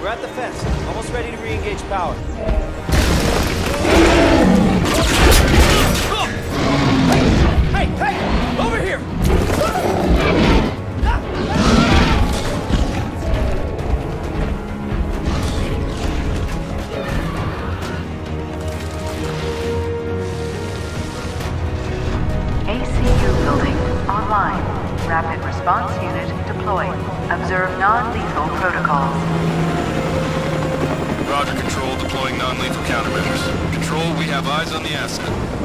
We're at the fence, almost ready to re-engage power. Response unit deployed. Observe non-lethal protocols. Roger, Control. Deploying non-lethal countermeasures. Control, we have eyes on the asset.